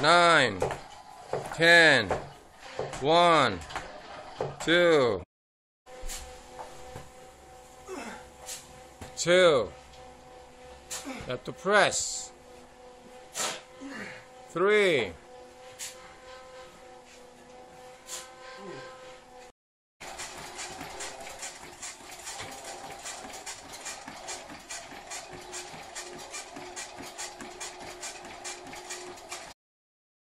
nine, ten, one, two, two. At the press. Three.